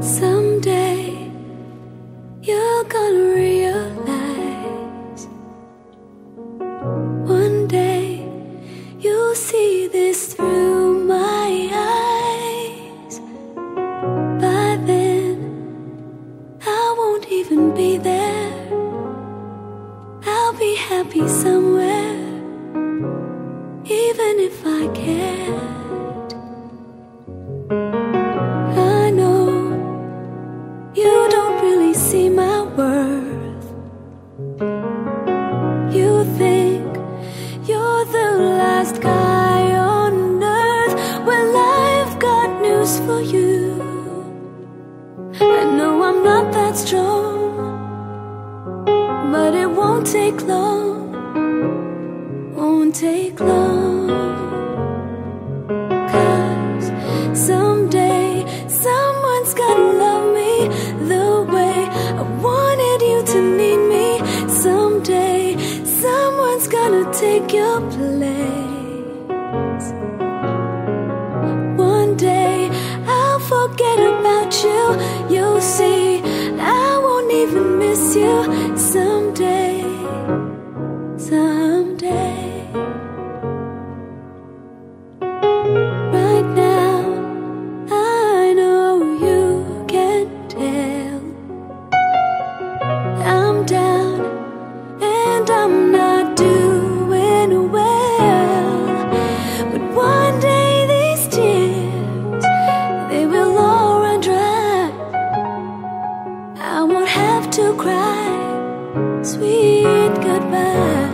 Someday you're gonna realize. One day you'll see this through my eyes. By then, I won't even be there. I'll be happy somewhere, even if I care. Strong, but it won't take long. Won't take long. Cause someday someone's gonna love me the way I wanted you to need me. Someday someone's gonna take your place. One day I'll forget about you. You'll see, miss you. Someday, won't have to cry, sweet goodbye.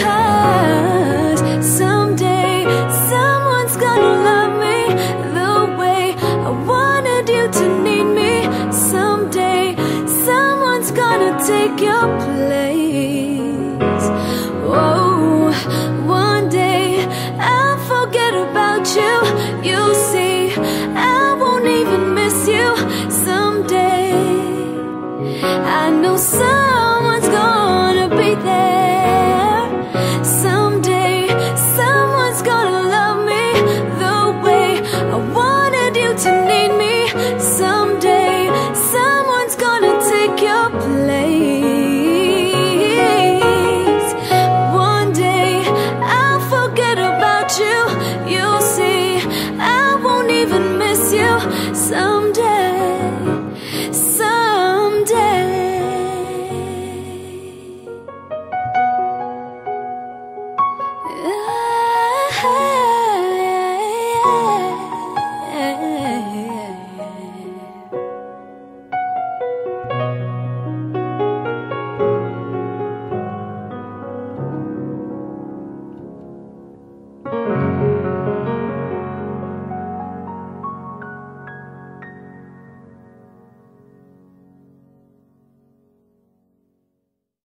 Cause someday someone's gonna love me the way I wanted you to need me. Someday someone's gonna take your place. Won't